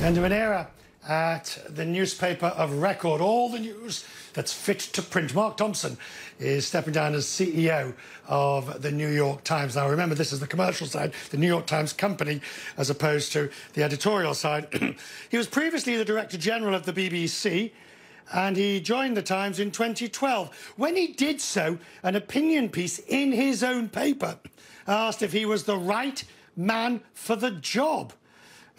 End of an era at the newspaper of record. All the news that's fit to print. Mark Thompson is stepping down as CEO of the New York Times. Now, remember, this is the commercial side, the New York Times company, as opposed to the editorial side. he was previously the Director General of the BBC and he joined the Times in 2012. When he did so, an opinion piece in his own paper asked if he was the right man for the job.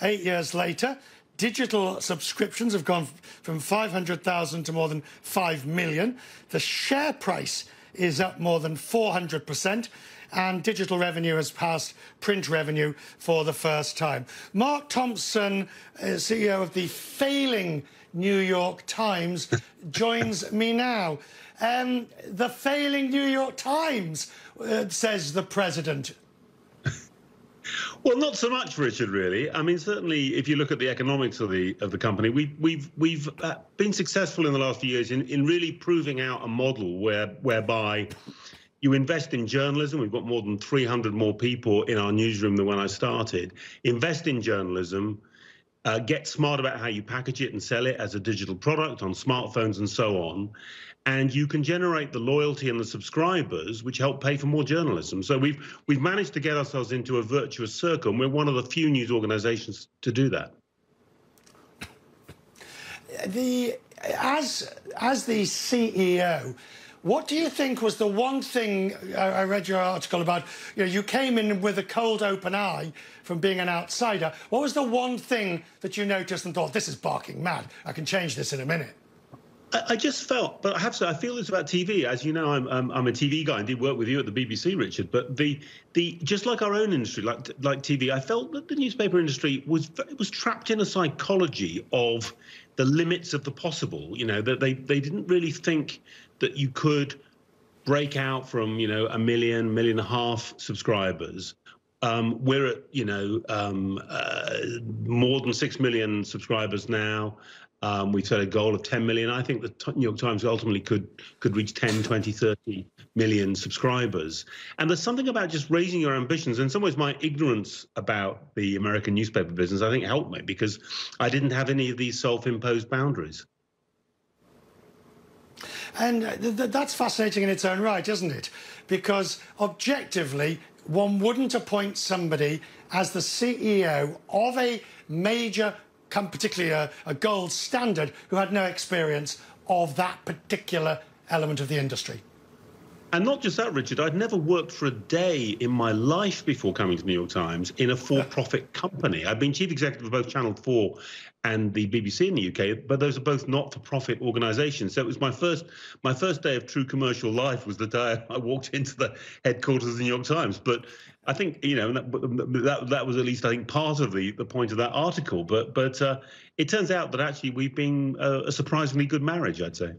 Eight years later, digital subscriptions have gone from 500,000 to more than 5 million. The share price is up more than 400%, and digital revenue has passed print revenue for the first time. Mark Thompson, uh, CEO of the failing New York Times, joins me now. Um, the failing New York Times, uh, says the president. Well, not so much, Richard. Really, I mean, certainly, if you look at the economics of the of the company, we, we've we've uh, been successful in the last few years in, in really proving out a model where whereby you invest in journalism. We've got more than 300 more people in our newsroom than when I started. Invest in journalism. Uh, get smart about how you package it and sell it as a digital product on smartphones and so on. And you can generate the loyalty and the subscribers which help pay for more journalism. So we've we've managed to get ourselves into a virtuous circle and we're one of the few news organizations to do that. The as as the ceo what do you think was the one thing uh, I read your article about? You know, you came in with a cold, open eye from being an outsider. What was the one thing that you noticed and thought, this is barking mad? I can change this in a minute? I just felt, but I have to. I feel this about TV. As you know, I'm, I'm I'm a TV guy and did work with you at the BBC, Richard. But the the just like our own industry, like like TV, I felt that the newspaper industry was was trapped in a psychology of the limits of the possible. You know that they they didn't really think that you could break out from you know a million million and a half subscribers um, we're at you know um, uh, more than six million subscribers now. Um, we set a goal of 10 million. I think the New York Times ultimately could could reach 10, 20, 30 million subscribers. And there's something about just raising your ambitions. In some ways, my ignorance about the American newspaper business, I think, helped me because I didn't have any of these self-imposed boundaries. And th th that's fascinating in its own right, isn't it? Because objectively, one wouldn't appoint somebody as the CEO of a major come particularly a, a gold standard who had no experience of that particular element of the industry. And not just that, Richard, I'd never worked for a day in my life before coming to New York Times in a for profit company. I've been chief executive of both Channel 4 and the BBC in the UK, but those are both not for profit organizations. So it was my first my first day of true commercial life was the day I walked into the headquarters of the New York Times. But I think, you know, that, that, that was at least, I think, part of the, the point of that article. But, but uh, it turns out that actually we've been a, a surprisingly good marriage, I'd say.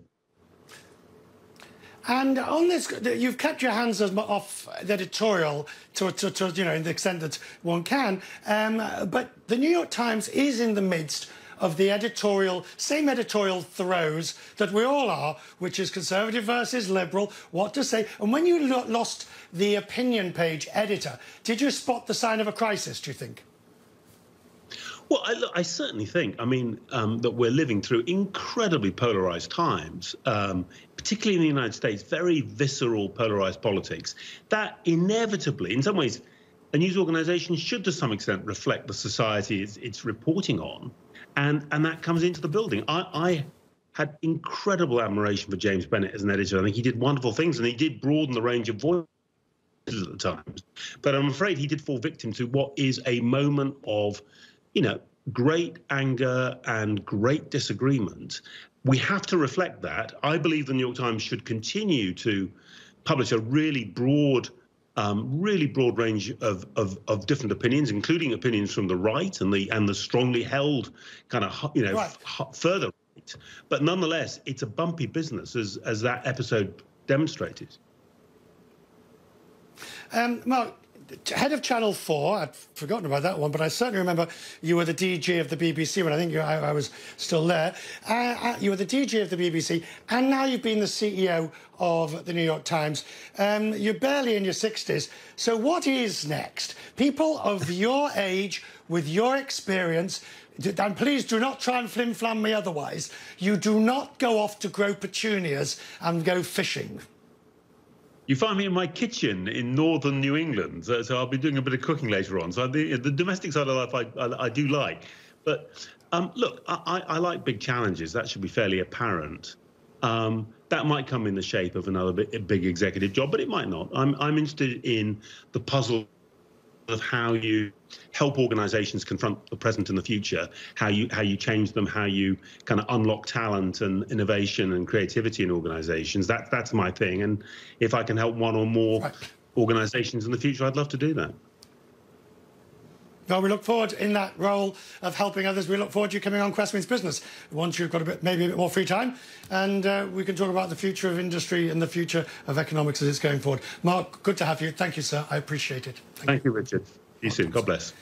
And on this, you've kept your hands off the editorial to, to, to, you know, in the extent that one can. Um, but the New York Times is in the midst of the editorial, same editorial throws that we all are, which is conservative versus liberal, what to say. And when you lo lost the opinion page editor, did you spot the sign of a crisis, do you think? Well, I, I, certainly think, I mean, um, that we're living through incredibly polarized times, um, particularly in the United States, very visceral, polarized politics. That inevitably, in some ways, a news organization should to some extent reflect the society it's, it's reporting on. And, and that comes into the building. I, I had incredible admiration for James Bennet as an editor. I think he did wonderful things and he did broaden the range of voices at the times. But I'm afraid he did fall victim to what is a moment of you know, great anger and great disagreement. We have to reflect that. I believe the New York Times should continue to publish a really broad, um, really broad range of, of, of different opinions, including opinions from the right and the and the strongly held kind of you know right. further right. But nonetheless, it's a bumpy business, as as that episode demonstrated. Um, Mark, head of Channel 4, I'd forgotten about that one, but I certainly remember you were the DJ of the BBC when I think you, I, I, was still there. Uh, uh, you were the DJ of the BBC, and now you've been the CEO of the New York Times. Um, you're barely in your 60s, so what is next? People of your age, with your experience, and please do not try and flim-flam me otherwise, you do not go off to grow petunias and go fishing. You find me in my kitchen in northern New England, so, so I'll be doing a bit of cooking later on. So the, the domestic side of life I, I, I do like, but um, look, I, I, like big challenges. That should be fairly apparent. Um, that might come in the shape of another big, big executive job, but it might not. I'm I'm interested in the puzzle of how you help organizations confront the present and the future, how you how you change them, how you kind of unlock talent and innovation and creativity in organizations. That that's my thing. And if I can help one or more right. organizations in the future, I'd love to do that. Well, we look forward in that role of helping others. We look forward to you coming on Quest Means Business once you've got a bit, maybe a bit more free time, and uh, we can talk about the future of industry and the future of economics as it's going forward. Mark, good to have you. Thank you, sir. I appreciate it. Thank, Thank you. you, Richard. See you soon. God bless.